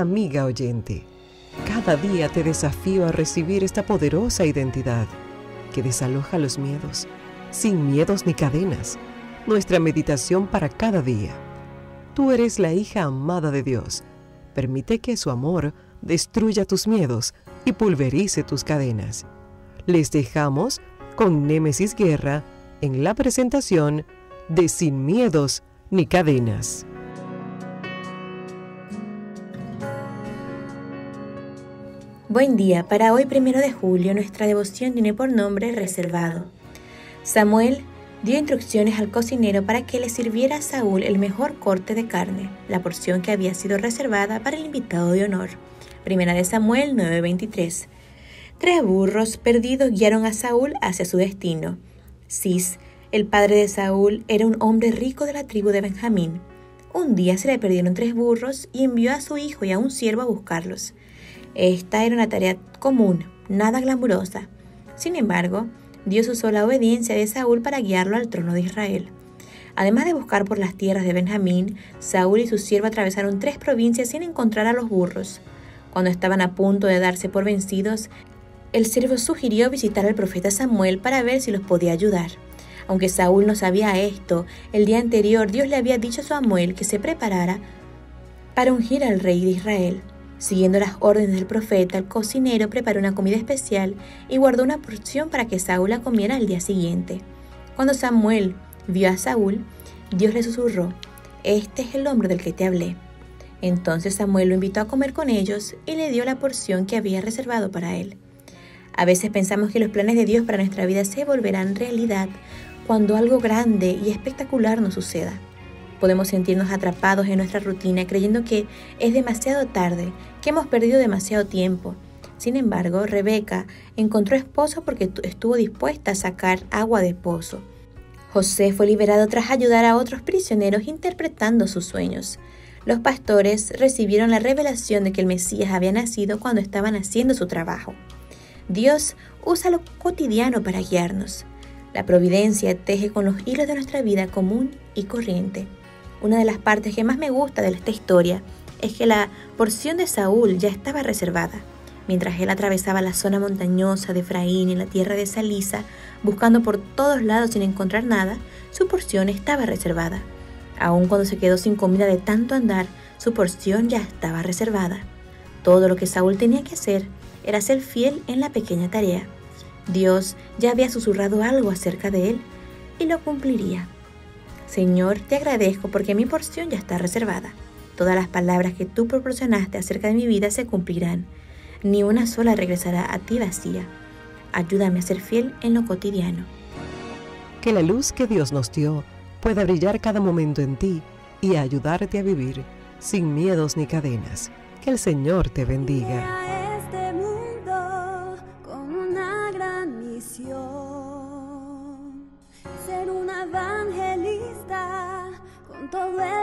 amiga oyente. Cada día te desafío a recibir esta poderosa identidad que desaloja los miedos, sin miedos ni cadenas. Nuestra meditación para cada día. Tú eres la hija amada de Dios. Permite que su amor destruya tus miedos y pulverice tus cadenas. Les dejamos con Némesis Guerra en la presentación de Sin Miedos ni Cadenas. Buen día, para hoy primero de julio nuestra devoción tiene por nombre reservado. Samuel dio instrucciones al cocinero para que le sirviera a Saúl el mejor corte de carne, la porción que había sido reservada para el invitado de honor. Primera de Samuel 9:23. Tres burros perdidos guiaron a Saúl hacia su destino. Cis, el padre de Saúl, era un hombre rico de la tribu de Benjamín. Un día se le perdieron tres burros y envió a su hijo y a un siervo a buscarlos. Esta era una tarea común, nada glamurosa. Sin embargo, Dios usó la obediencia de Saúl para guiarlo al trono de Israel. Además de buscar por las tierras de Benjamín, Saúl y su siervo atravesaron tres provincias sin encontrar a los burros. Cuando estaban a punto de darse por vencidos, el siervo sugirió visitar al profeta Samuel para ver si los podía ayudar. Aunque Saúl no sabía esto, el día anterior Dios le había dicho a Samuel que se preparara para ungir al rey de Israel. Siguiendo las órdenes del profeta, el cocinero preparó una comida especial y guardó una porción para que Saúl la comiera al día siguiente. Cuando Samuel vio a Saúl, Dios le susurró, Este es el hombre del que te hablé. Entonces Samuel lo invitó a comer con ellos y le dio la porción que había reservado para él. A veces pensamos que los planes de Dios para nuestra vida se volverán realidad cuando algo grande y espectacular nos suceda. Podemos sentirnos atrapados en nuestra rutina creyendo que es demasiado tarde, que hemos perdido demasiado tiempo. Sin embargo, Rebeca encontró esposo porque estuvo dispuesta a sacar agua de pozo. José fue liberado tras ayudar a otros prisioneros interpretando sus sueños. Los pastores recibieron la revelación de que el Mesías había nacido cuando estaban haciendo su trabajo. Dios usa lo cotidiano para guiarnos. La providencia teje con los hilos de nuestra vida común y corriente. Una de las partes que más me gusta de esta historia es que la porción de Saúl ya estaba reservada. Mientras él atravesaba la zona montañosa de Efraín y la tierra de Salisa, buscando por todos lados sin encontrar nada, su porción estaba reservada. Aun cuando se quedó sin comida de tanto andar, su porción ya estaba reservada. Todo lo que Saúl tenía que hacer era ser fiel en la pequeña tarea. Dios ya había susurrado algo acerca de él y lo cumpliría. Señor, te agradezco porque mi porción ya está reservada. Todas las palabras que tú proporcionaste acerca de mi vida se cumplirán. Ni una sola regresará a ti vacía. Ayúdame a ser fiel en lo cotidiano. Que la luz que Dios nos dio pueda brillar cada momento en ti y ayudarte a vivir sin miedos ni cadenas. Que el Señor te bendiga. Ser una